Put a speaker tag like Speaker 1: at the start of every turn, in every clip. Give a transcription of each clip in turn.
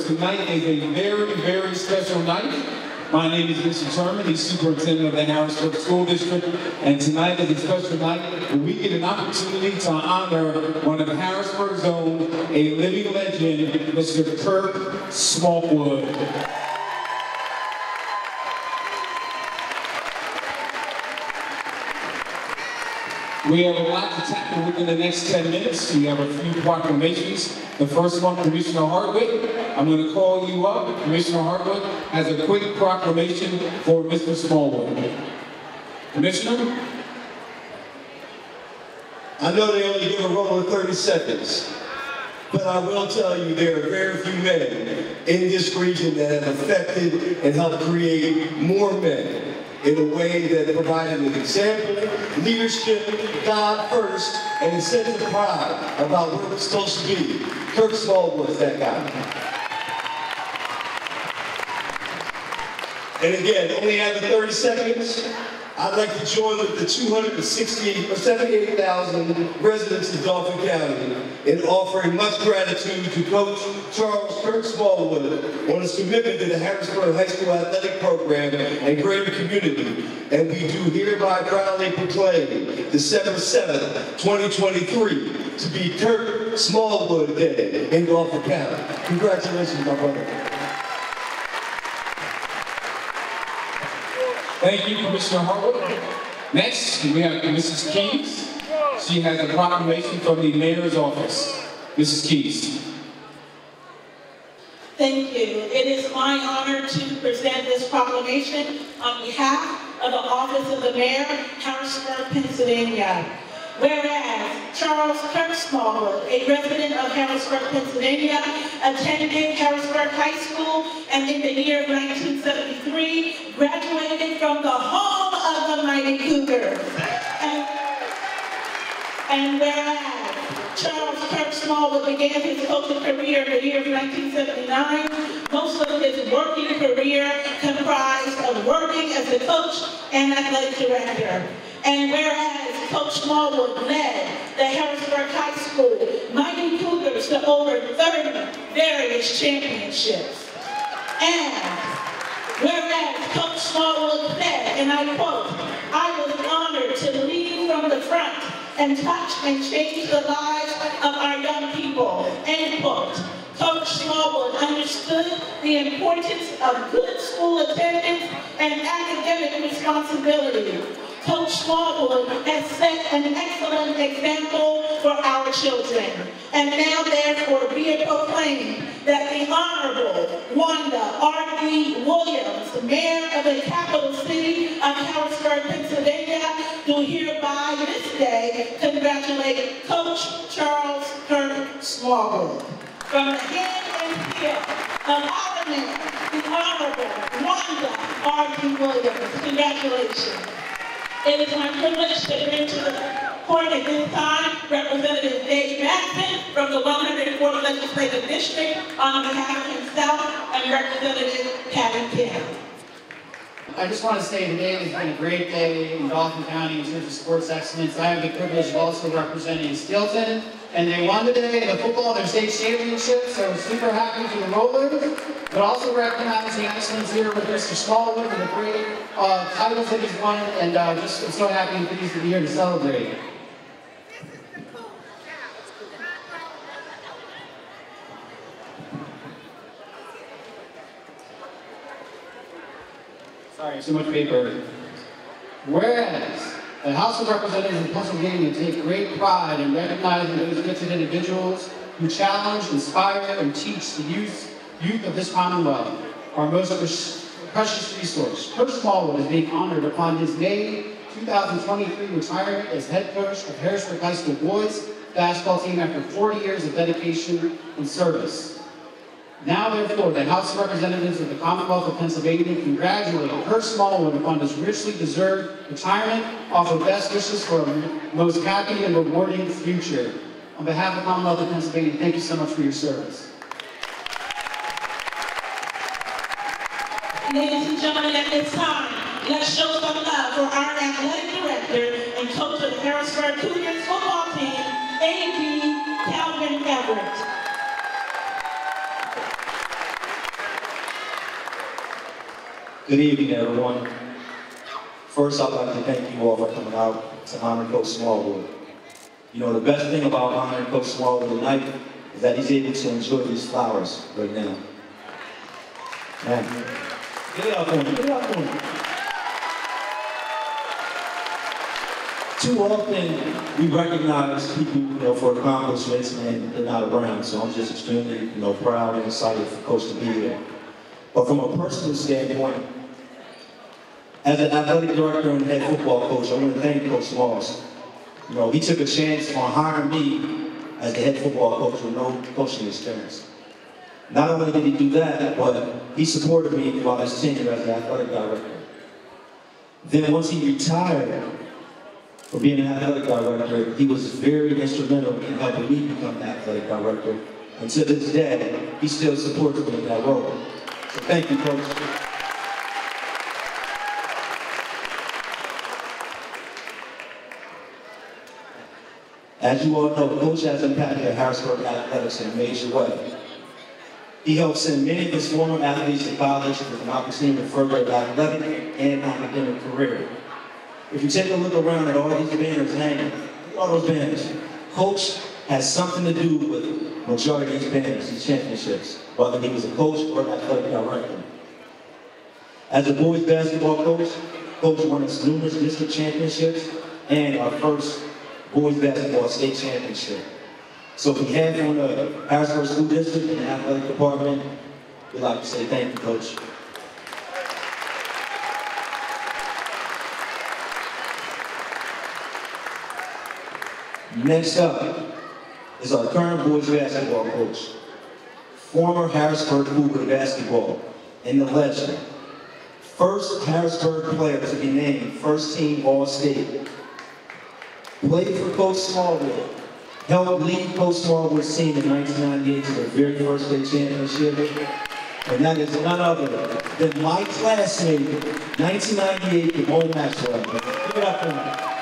Speaker 1: Tonight is a very, very special night. My name is Mr. Turman, the superintendent of the Harrisburg School District, and tonight is a special night where we get an opportunity to honor one of Harrisburg's own, a living legend, Mr. Kirk Smallwood. We have a lot to tackle within the next 10 minutes. We have a few proclamations. The first one, Commissioner Hartwick. I'm going to call you up. Commissioner Hartwick has a quick proclamation for Mr. Smallwood. Commissioner?
Speaker 2: I know they only give a roll of 30 seconds, but I will tell you there are very few men in this region that have affected and helped create more men in a way that provided an example, leadership, God first, and a sense of pride about where we're supposed to be. Kirk Smallwood's that guy. And again, only after 30 seconds, I'd like to join with the 268 or 78,000 residents of Dauphin County in offering much gratitude to Coach Charles Kirk Smallwood on his commitment to the Harrisburg High School athletic program and greater community. And we do hereby proudly proclaim December 7th, 2023 to be Kirk Smallwood Day in Dauphin County. Congratulations, my brother.
Speaker 1: Thank you, Commissioner Hartwick. Next, we have Mrs. Keys. She has a proclamation from the mayor's office. Mrs. Keys.
Speaker 3: Thank you. It is my honor to present this proclamation on behalf of the Office of the Mayor, Harrisburg, Pennsylvania. Whereas Charles Kirk Smallwood, a resident of Harrisburg, Pennsylvania, attended Harrisburg High School and in the year 1973 graduated and whereas Charles Kirk Smallwood began his coaching career in the year of 1979. Most of his working career comprised of working as a coach and athletic director. And whereas Coach Smallwood led the Harrisburg High School Mighty Cougars to over 30 various championships. And whereas Coach Smallwood said, and I quote, I was honored to lead from the front and touch and change the lives of our young people, end quote. Coach Smallwood understood the importance of good school attendance and academic responsibility. Coach Smallwood has set an excellent example for our children. And now, therefore, be it proclaimed that the Honorable Wanda R.D. Williams, Mayor of the capital city of Harrisburg, Pennsylvania, do hereby this day congratulate Coach Charles Kirk Smallwood. From the head and heel of our mayor, the Honorable Wanda R.D. Williams. Congratulations. It is my privilege to bring to the court at this time Representative Dave Madsen from the 104th Legislative District on behalf of himself and Representative Kevin Kim.
Speaker 4: I just want to say today has been a great day in Dauphin County in terms of sports excellence. I have the privilege of also representing Steelton, and they won today the football, their state championship, so super happy for the Rollers, but also recognizing excellence here with Mr. Smallwood and the great uh, titles that he's won, and uh, just so happy and pleased to be here to celebrate. Much paper. Whereas the House of Representatives in Pennsylvania take great pride in recognizing those gifted individuals who challenge, inspire, and teach the youth, youth of this Commonwealth, our most precious resource. Kirk Smallwood is being honored upon his May 2023 retirement as head coach of Harrisburg High School boys basketball team after 40 years of dedication and service. Now, therefore, the House of Representatives of the Commonwealth of Pennsylvania congratulate Kirk Smallwood upon his richly deserved retirement, offer best wishes for a most happy and rewarding future. On behalf of the Commonwealth of Pennsylvania, thank you so much for your service.
Speaker 3: Ladies and gentlemen, at this time, let's show some love for our athletic director and coach of the Harrisburg Cougars football team, A.D. Calvin Everett.
Speaker 2: Good evening, everyone. First, I'd like to thank you all for coming out to honor Coach Smallwood. You know, the best thing about honoring Coach Smallwood tonight is that he's able to enjoy these flowers right now. Man, get it out for him, get it out for him. Too often, we recognize people, you know, for accomplishments and they're not around, so I'm just extremely, you know, proud and excited for Coach to be here. But from a personal standpoint, as an athletic director and head football coach, I want to thank Coach Moss. You know, he took a chance on hiring me as the head football coach with no coaching experience. Not only did he do that, but he supported me throughout his tenure as the athletic director. Then once he retired from being an athletic director, he was very instrumental in helping me become the athletic director. And to this day, he still supports me in that role. Thank you. As you all know, Coach has impacted Harrisburg athletics in a major way. He helped send many of his former athletes to college with an opportunity to further their athletic and academic career. If you take a look around at all these banners hanging, all those banners, Coach has something to do with majority of these banners, these championships, whether he was a coach or an athletic director. As a boys basketball coach, Coach won us numerous district championships and our first boys basketball state championship. So on behalf of the Harrisburg School District and the athletic department, we'd like to say thank you, Coach. Next up is our current boys basketball coach, former Harrisburg Cougar basketball and the legend, first Harrisburg player to be named first team All-State, played for Coach Smallwood, helped lead Coach Smallwood's team in 1998 to their very first state championship, and that is none other than my classmate, 1998, Ramon Maxwell. Give it up for him.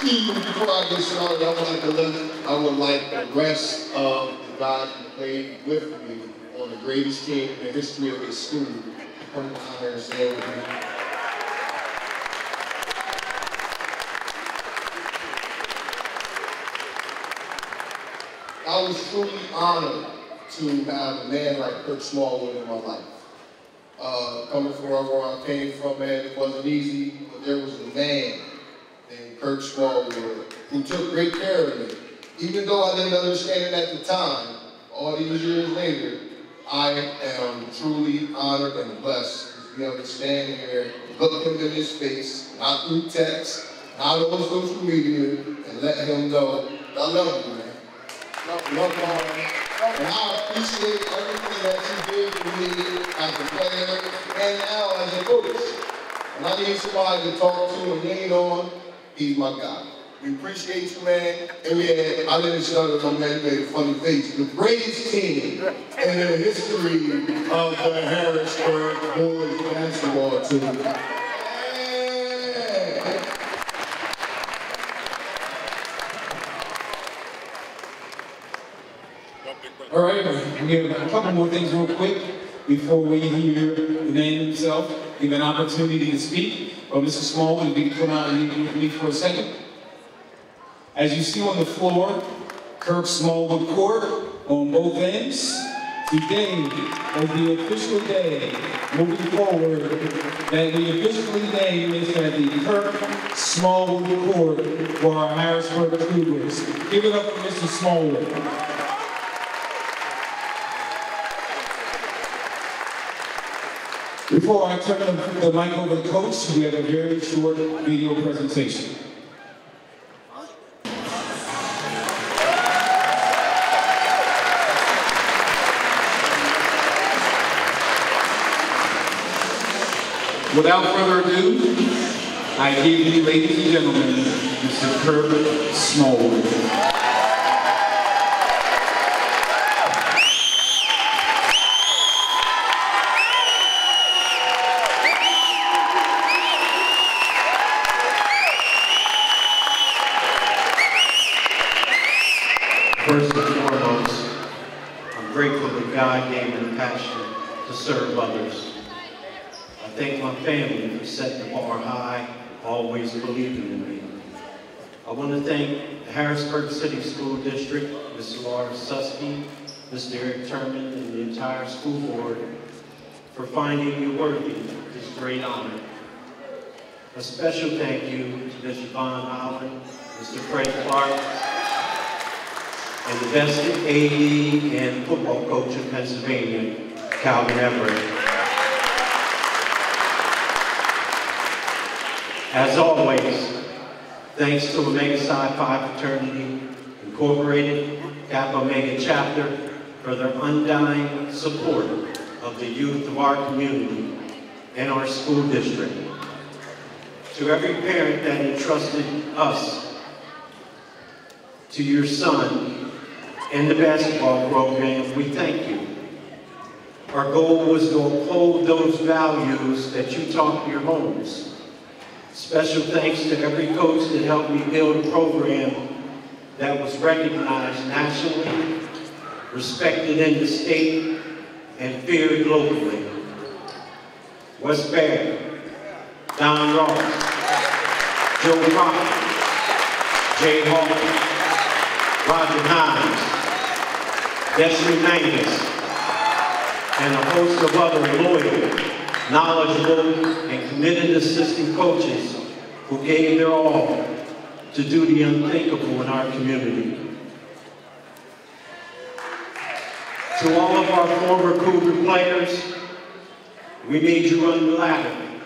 Speaker 5: Before I get started, I would like to let, I would like the rest of the guys who played with me on the greatest team in the history of this school come down here and with me. I was truly honored to have a man like Kirk Smallwood in my life. Uh, coming from where I came from, man, it wasn't easy, but there was a man named Kirk Smallwood who took great care of me. Even though I didn't understand it at the time, all these years later, I am truly honored and blessed to be able to stand here, look him in his face, not through text, not on social media, and let him know I love you, man. Love, love man. And I appreciate everything that you did for me as a player and now as a coach. And I need somebody to talk to and lean on. He's my guy. We appreciate you, man. And yeah, I didn't shut it, my man made a funny face. The greatest team in the history of the Harrisburg boys basketball team.
Speaker 1: All right, we have a couple more things real quick before we hear the man himself give an opportunity to speak. Oh, Mr. Smallwood, if you can come out and meet with me for a second. As you see on the floor, Kirk Smallwood Court on both ends. Today is the official day, moving forward, that we officially name is as the Kirk Smallwood Court for our Harrisburg Cougars. Give it up for Mr. Smallwood. Before I turn the mic over to Coach, we have a very short video presentation. Without further ado, I give you, ladies and gentlemen, Mr. Herbert Snow.
Speaker 6: First and foremost, I'm grateful that God gave me the passion to serve others. I thank my family for setting the bar high, always believing in me. I want to thank the Harrisburg City School District, Ms. Laura Suskey, Mr. Eric Turman, and the entire school board for finding me worthy of this great honor. A special thank you to Ms. Yvonne Allen, Mr. Frank Clark, and the best AD and football coach in Pennsylvania, Calvin Everett. As always, thanks to Omega Psi Phi Fraternity Incorporated, Kappa Omega Chapter, for their undying support of the youth of our community and our school district. To every parent that entrusted us to your son in the basketball program, we thank you. Our goal was to uphold those values that you taught in your homes. Special thanks to every coach that helped me build a program that was recognized nationally, respected in the state, and feared locally. Wes Barrett, Don Ross, Joe Crockett, Jay Hall, Roger Hines, Destiny Mangus, and a host of other loyal, knowledgeable, and committed assistant coaches who gave their all to do the unthinkable in our community. To all of our former Cougar players, we made you run the ladder.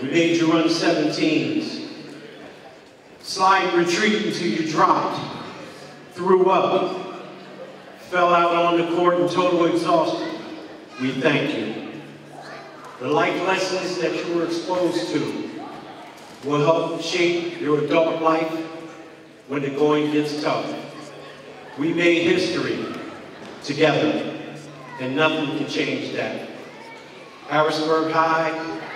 Speaker 6: We made you run 17s. Slide retreat until you dropped, threw up, fell out on the court in total exhaustion. We thank you. The life lessons that you were exposed to will help shape your adult life when the going gets tough. We made history together, and nothing can change that. Harrisburg High,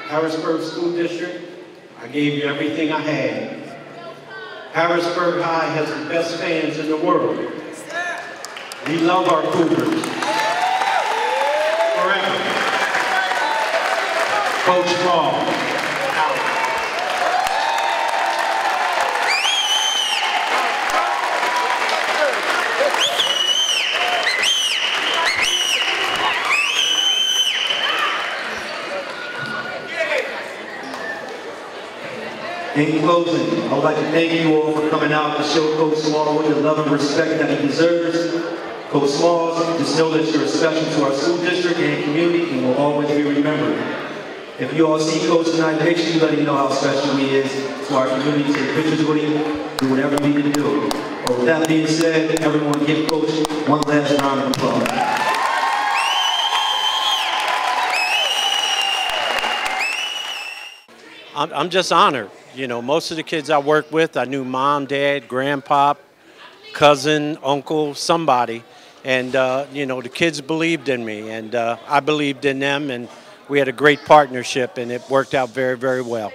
Speaker 6: Harrisburg School District, I gave you everything I had. Harrisburg High has the best fans in the world. We love our Cougars. Forever. Coach Ball.
Speaker 2: In closing, I would like to thank you all for coming out to show Coach Small the love and respect that he deserves. Coach Smalls, just know that you're special to our school district and community and will always be remembered. If you all see Coach tonight, make sure you let him know how special he is to our community. Take pictures with him, do whatever you need to do. But with that being said, everyone give Coach one last round of applause.
Speaker 6: I'm, just honored. You know, most of the kids I work with, I knew mom, dad, grandpa, cousin, uncle, somebody. And, uh, you know, the kids believed in me, and uh, I believed in them, and we had a great partnership, and it worked out very, very well.